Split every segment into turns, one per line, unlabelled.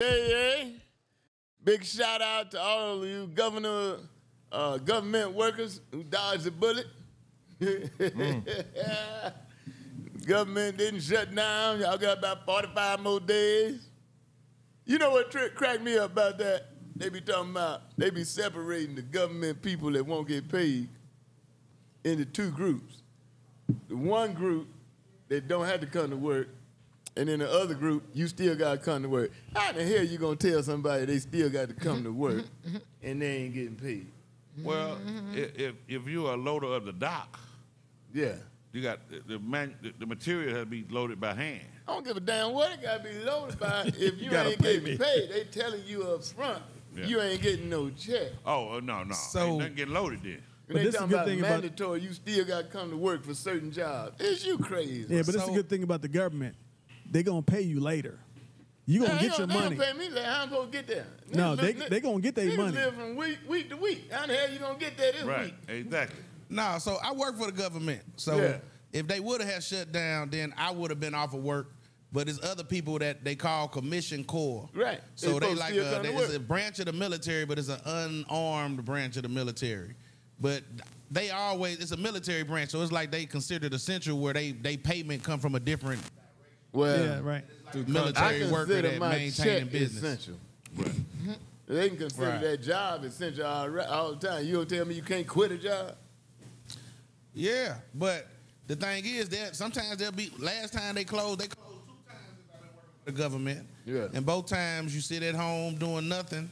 Hey, hey. Big shout out to all of you governor, uh, government workers who dodged the bullet. Government didn't shut down. Y'all got about 45 more days. You know what trick cracked me up about that? They be talking about, they be separating the government people that won't get paid into two groups. The one group that don't have to come to work, and then the other group, you still got to come to work. How the hell you gonna tell somebody they still got to come to work and they ain't getting paid?
Well, i- if if you're a loader of the dock,
Yeah.
you got the the, man, the, the material has to be loaded by hand.
I don't give a damn what it got to be loaded by. If you,
gotta
ain't
pay
getting
me.
paid, they telling you up front,
Yeah.
you ain't getting no check.
Oh uh, no no,
So-
ain't nothing getting loaded then.
But
they
this is a good
about
thing about-
mandatory. you still got to come to work for certain jobs. Is you crazy?
Yeah, but it's a good thing about the government. They gonna pay you later. You gonna
They
get your
gonna-
money.
They gonna pay me. Like, how I'm supposed to get there?
No,
Niggas
they-
live-
they gonna get their
niggas
money.
live from week week to week. How the hell you gonna get there this
Right,
week?
exactly.
No, so I work for the government. So
Yeah.
if they would have shut down, then I would have been off of work. But there's other people that they call commission corps.
Right.
So
They
they, like
still
uh,
come to
it's a branch of the military, but it's an unarmed branch of the military. But they always it's a military branch, so it's like they considered essential where they they payment come from a different
Well,
Yeah, right.
I
military worker
consider
that
my
maintaining business.
essential. Mm-hmm. They can consider
Right.
that job essential all, right, all the time. You don't tell me you can't quit a job.
Yeah, but the thing is that sometimes they'll be. Last time they closed, they closed two times since I've been working for the government.
Yeah.
And both times you sit at home doing nothing,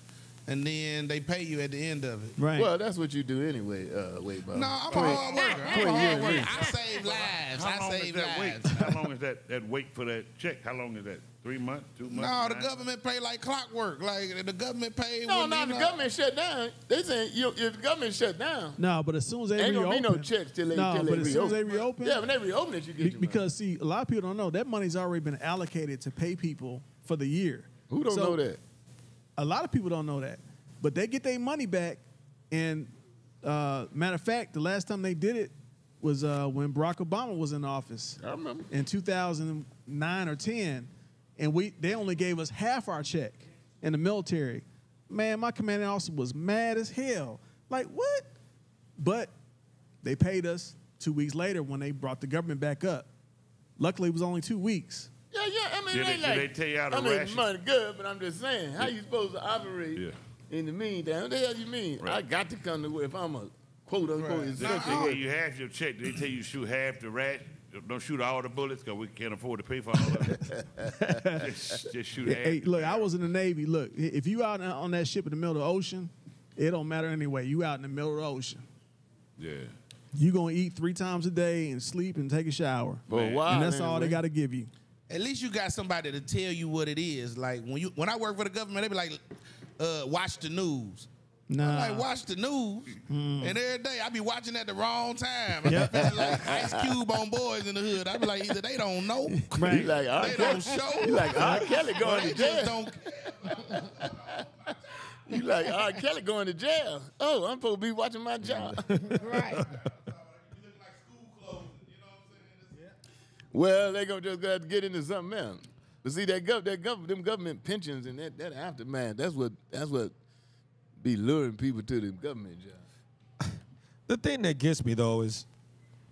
and then they pay you at the end of it.
Right.
Well, that's what you do anyway, uh, wait, Bob.
No, I'm a hard worker. I'm
Between
a
you
hard
and
worker. I save lives.
How
I save
that wait?
lives.
How long is that that wait for that check? How long is that? Three months? Two months?
No, the
nine?
government pay like clockwork. Like the government pay.
No,
when,
no, the
know-
government shut down. They saying you, if the government shut down,
no, but as soon as they
ain't
reopen,
gonna be no checks till they
no,
till
but
they
as soon as they
reopen.
reopen,
Yeah, when they reopen it, you get
be-
your
because see, a lot of people don't know that money's already been allocated to pay people for the year.
who don't
So,
know that?
A lot of people don't know that, but they get their money back. And uh, matter of fact, the last time they did it was uh, when Barack Obama was in office.
I remember.
in 2009 or 10, and we they only gave us half our check in the military. Man, my commanding officer was mad as hell. Like what? But they paid us two weeks later when they brought the government back up. Luckily, it was only two weeks.
Yeah, yeah. I mean,
Did
they,
they- did
like,
they tell you how to
I mean,
ration?
money good, but I'm just saying, how you supposed to operate
Yeah.
in the meantime? What the hell you mean?
Right.
I got to come to work if I'm a quote unquote
Right.
They,
essential
they you half your check. They tell you shoot half the rat. Don't shoot all the bullets because we can't afford to pay for all of it. just, just shoot half.
Hey, look, I was in the Navy. Look, if you out on that ship in the middle of the ocean, it don't matter anyway. You out in the middle of the ocean.
Yeah.
You gonna eat three times a day and sleep and take a shower,
For a
Man.
while,
and that's all they got to give you.
At least you got somebody to tell you what it is. Like when you when I work for the government, they be like, uh, watch the news. I'm
Nah.
like, watch the news. And every day I be watching at the wrong time. I be like Ice Cube on Boys in the Hood. I be like, either they don't know,
You like R.
they
Kelly?
don't show,
You like R. Kelly going to jail?
don't.
You like R. Kelly going to jail? Oh, I'm supposed to be watching my job.
Right.
Well, they gonna just got to get into something else. But see that gov that gov them government pensions and that that aftermath. That's what that's what be luring people to the government job.
The thing that gets me though is,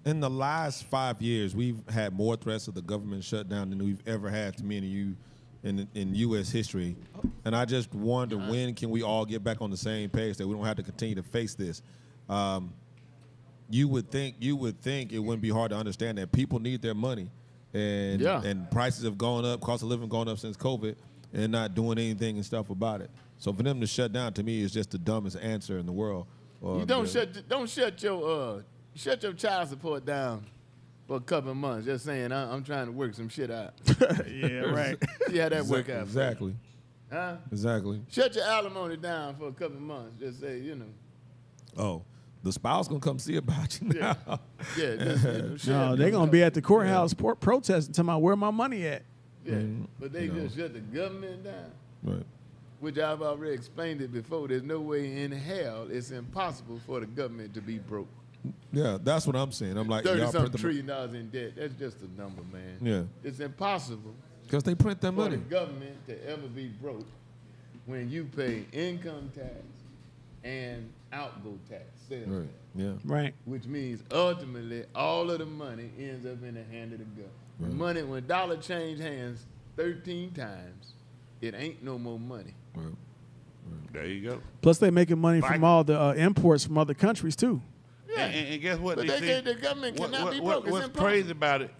in the last five years, we've had more threats of the government shutdown than we've ever had to me and you, in in U.S. history. And I just wonder when can we all get back on the same page that we don't have to continue to face this. Um, you would think you would think it wouldn't be hard to understand that people need their money, and
Yeah.
and prices have gone up, cost of living gone up since COVID, and not doing anything and stuff about it. So for them to shut down to me is just the dumbest answer in the world.
You don't
the-
shut don't shut your uh shut your child support down for a couple of months. Just saying, I, I'm trying to work some shit out.
Yeah, right.
See how that work out.
Exactly.
Huh?
Exactly.
Shut your alimony down for a couple of months. Just say, you know,
Oh, the spouse gonna come see about you now.
Yeah. yeah. Just, you know,
No, they're gonna be at the courthouse pro- protesting, talking about where my money at.
Yeah,
Mm,
but they
you know.
shut the government down.
Right.
Which I've already explained it before. There's no way in hell it's impossible for the government to be broke.
Yeah, that's what I'm saying. I'm like,
Thirty
y'all
something
the
trillion dollars in debt. That's just a number, man.
Yeah.
It's impossible
because they print their
for the government to ever be broke when you pay income tax and outgo tax, sales
Right.
tax,
Yeah.
Right.
which means ultimately all of the money ends up in the hand of the government. The Money when dollar change hands 13 times, it ain't no more money.
Right.
There you go.
Plus, they making money
Like-
from all the uh, imports from other countries too.
Yeah.
And, and- and guess what?
But
they
they
say?
the government
What-
cannot
what-
be
what-
broke. It's
What's
impossible.
crazy about it?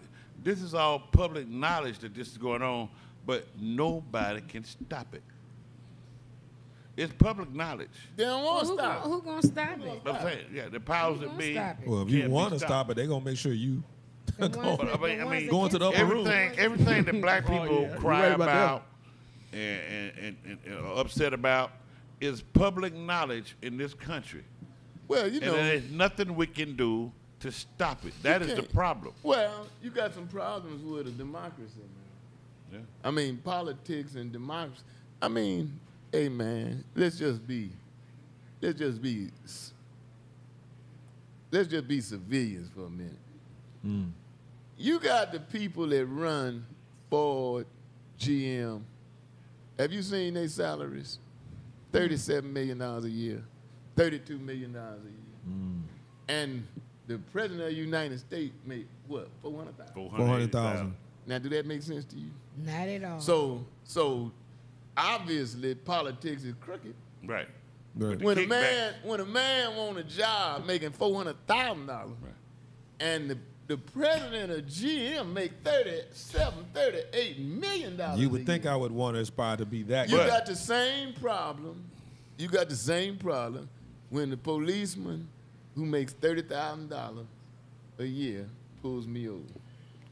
This is all public knowledge that this is going on, but nobody can stop it. It's public knowledge.
They don't want to
who,
stop.
gonna, who gonna stop it?
I'm saying, yeah, the powers that be.
Well, if you want to stop it, they're gonna make sure you
The ones
But,
that-
I mean- I mean,
Going to the
get
upper room.
everything, everything that black
Oh,
people
yeah.
Cry
right about
about and, and, and, and, and are upset about is public knowledge in this country.
Well, you
And
know,
there's nothing we can do to stop it. That is the problem.
well, you got some problems with a democracy, man.
Yeah.
I mean, politics and democracy. I mean, hey, man, let's just be, let's just be, let's just be civilians for a minute. Mm. You got the people that run Ford, GM. Have you seen their salaries? Thirty-seven million dollars a year, thirty-two million dollars a year, mm. and the president of the United States make what? Four hundred thousand.
400,000.
Now, do that make sense to you?
Not at all.
So, so obviously politics is crooked.
Right.
Right.
When a
kickback.
man, when a man want a job making four hundred thousand dollars, and the the president of GM make 37, 38 million dollars.
You would think I would want to aspire to be that
You
guy.
got the same problem. You got the same problem when the policeman who makes thirty thousand dollars a year pulls me over.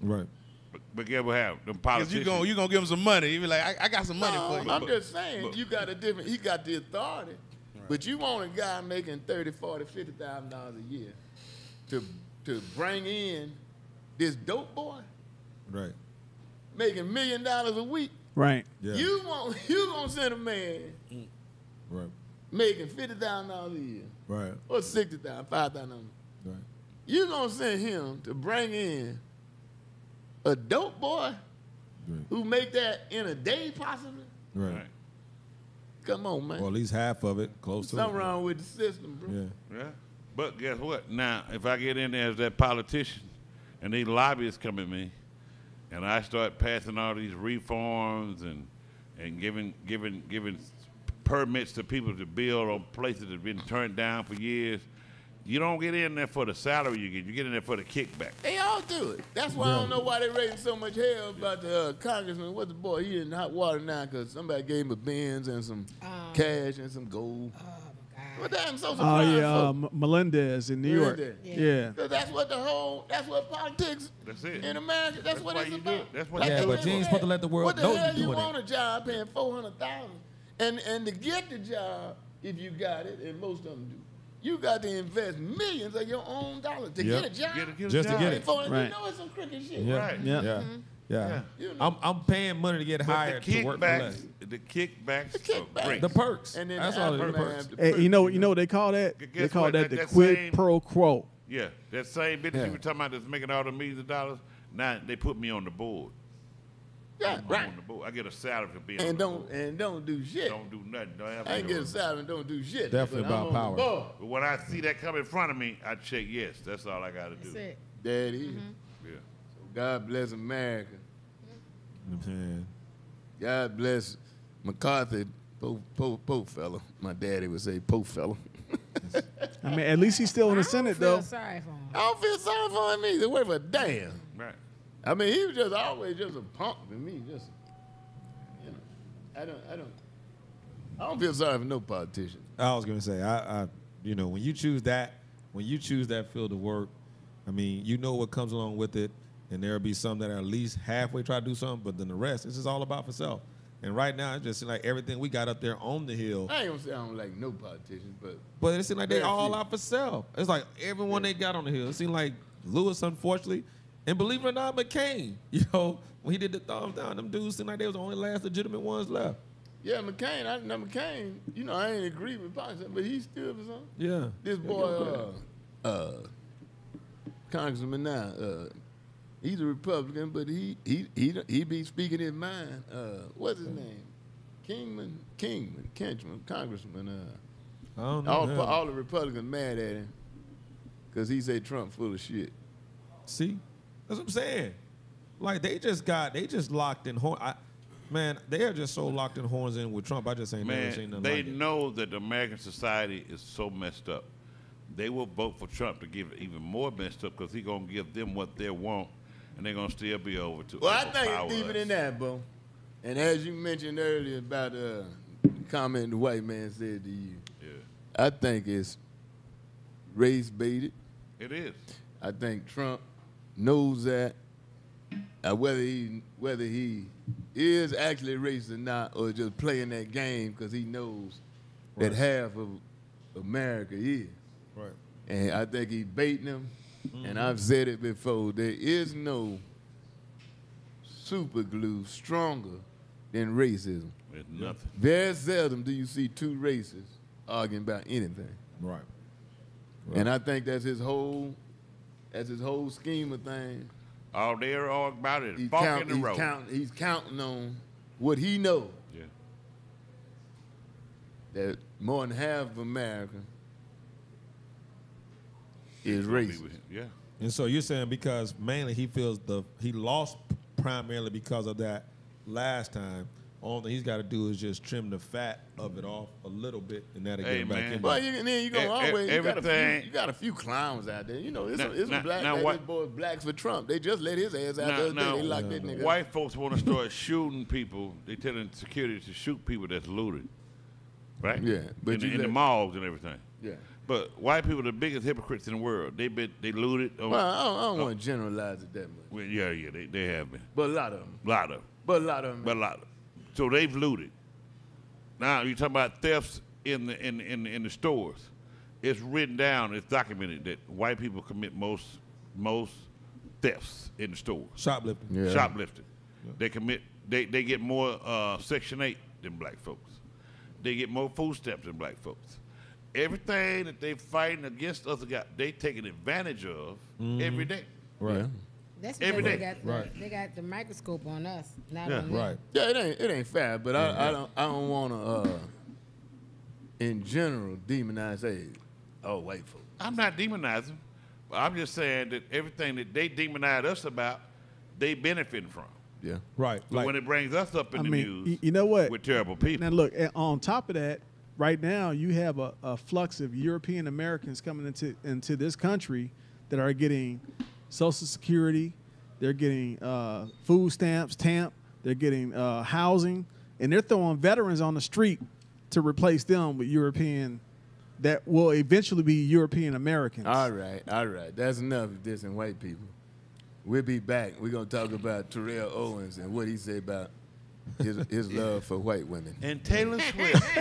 Right.
But, but guess what happened? Them
Cause
politicians.
you gonna you gonna give him some money. You be like, I, I got some money
No,
for you.
I'm
But-
just saying,
but-
you got a different, he got the authority, but you want a guy making 30, 40, 50,000 dollars a year to, to bring in this dope boy
Right.
making million dollars a week.
Right.
Yeah.
You want, you gonna send a man mm.
Right.
making $50,000 a year
Right.
or 60,000, 5,000.
Right.
You gonna send him to bring in a dope boy
Right.
who make that in a day possibly?
Right.
Right.
Come on, man.
Or at least half of it, close to
Something
it.
wrong with the system, bro.
Yeah.
Yeah. But guess what? Now, if I get in there as that politician and these lobbyists come at me and I start passing all these reforms and and giving giving giving permits to people to build on places that have been turned down for years, you don't get in there for the salary you get. You get in there for the kickback.
They all do it. That's why I don't know why they're raising so much hell about the uh, congressman. What's the boy? He in hot water now because somebody gave him a Benz and some cash and some gold.
oh my God.
What that I'm so
Oh
surprised
yeah, uh, Melendez in New York.
Melendez.
Yeah.
Yeah.
'Cause that's what the whole. That's what politics
That's it.
in America. That's,
That's
what it's
you do
about.
That's what
Like
you
Yeah, but
just
you ain't supposed to let the world
what
know
the hell
you're
you
doing
want
it.
a job paying four hundred thousand, and And and to get the job, if you got it, and most of them do, you got to invest millions of your own dollars to
Yep.
get a job.
Get a, get a
Just to get it.
For-
Right.
You know it's some crooked shit.
Yeah.
Right.
Yeah.
Yeah. Yeah.
You know.
I'm I'm paying money to get
But
hired
the
to work for
kickbacks,
less.
the kickbacks,
The kickbacks.
The perks.
And then
That's
the
all it is.
aftermath,
Perks.
the
Hey, you know, you know what they call that?
Guess
They call
what?
that
That-
the
that
quid
same-
pro quo.
Yeah, that same bitch
Yeah.
you were talking about that's making all the millions of dollars. Now they put me on the board.
Yeah,
I'm
right.
on the board. I get a salary for being on
And
the
don't
board.
and don't do shit.
Don't do nothing. Don't have
I ain't
to
get a salary and don't do shit.
Definitely
but I'm
about
on the
power.
board.
But when I see that come in front of me, I check yes. That's all I got to
That's
do.
it.
There it is. Mm-hmm.
Yeah.
So God bless America.
You know what I'm saying?
God bless McCarthy, po, po, po fella. My daddy would say po fella.
I mean, at least he's still in the
I don't
Senate
feel
though.
sorry for him.
I don't feel sorry for him either. Worth a damn.
Right.
I mean, he was just always just a punk to me. Just, you know, I don't, I don't, I don't feel sorry for no politician.
I was gonna say, I, I, you know, when you choose that, when you choose that field of work, I mean, you know what comes along with it, and there'll be some that are at least halfway try to do something, but then the rest, it's just all about for self. And right now, it just seems like everything we got up there on the hill,
I ain't gonna say I don't like no politicians, but
but it seems like they all out for self. It's like everyone they got on the hill. It seemed like Lewis, unfortunately, and believe it or not, McCain. You know, when he did the thumbs down, them dudes seemed like they was the only last legitimate ones left.
yeah, McCain. I know McCain. You know, I ain't agree with politics, but he stood for something.
Yeah.
This boy, uh, uh, Congressman now, uh, he's a Republican, but he he he he be speaking his mind. Uh, what's his name? Kingman, Kingman, Kingman, Congressman. Uh,
I don't know.
all, all the Republicans mad at him because he said Trump full of shit.
See, that's what I'm saying. Like they just got, they just locked in horn. I, man, they are just so locked in horns in with Trump. I just ain't never seen nothing
they
like it.
know that the American society is so messed up. They will vote for Trump to give it even more messed up because he's gonna give them what they want, and they're gonna still be over to.
Well, I think it's deeper
us.
than that, Bo. And as you mentioned earlier about uh, comment the white man said to you,
Yeah,
I think it's race baited.
it is.
I think Trump knows that. Uh, whether he whether he is actually racist or not, or just playing that game because he knows that half of America is.
Right.
And I think he's baiting them. And I've said it before. There is no super glue stronger than racism.
It's nothing.
Very seldom do you see two races arguing about anything.
Right.
And I think that's his whole that's his whole scheme of things.
All they're all about it
He's,
is fork
count,
in the
he's,
road.
count, he's counting on what he knows
Yeah.
that more than half of America is racist.
Yeah.
And so you're saying because mainly he feels the he lost primarily because of that last time. All thing he's got to do is just trim the fat of it off a little bit, and that'll
Hey,
get him back
man.
in.
Well,
there.
you, and then you go
E- e-
always you got, a few,
everything-
you got a few clowns out there. You know, it's
Now-
a, it's
now-
a black
now
now
what-
boy blacks for Trump. They just let his ass out
Now,
the other
now,
day. They locked that nigga.
white folks want to start shooting people. They telling security to shoot people that's looted, right?
Yeah, but
in, the,
you
in the malls and everything.
Yeah.
But white people are the biggest hypocrites in the world. They been they looted. On,
Well, I don't, don't oh. want to generalize it that much,
well, yeah, yeah, they, they have been.
but a lot of them.
A lot of, 'em.
But a lot of them.
but a lot of. 'em. So they've looted. Now you're talking about thefts in the in in in the stores. It's written down. It's documented that white people commit most most thefts in the stores.
Shoplifting.
Yeah.
shoplifting. They commit. They, they get more uh, Section Eight than black folks. They get more food stamps than black folks. Everything that they're fighting against us, got they taking advantage of every day.
Right.
That's
Every
because
day.
they got, the,
Right.
they got the microscope on us, not
Yeah.
on them.
Right.
Yeah, it ain't it ain't fair, but I, I don't I don't want to uh, in general demonize hey, oh white folks.
I'm not demonizing, but I'm just saying that everything that they demonize us about, they benefiting from.
Yeah.
Right.
But
Like,
when it brings us up in
I
the
mean,
news,
y- you know what?
we're terrible people.
Now look, on top of that, right now you have a, a flux of European Americans coming into into this country that are getting Social Security, they're getting uh, food stamps, TANF, they're getting uh, housing, and they're throwing veterans on the street to replace them with European that will eventually be European Americans.
All right, all right. That's enough of this and white people. We'll be back. We're gonna talk about Terrell Owens and what he said about his his love for white women.
and Taylor Swift.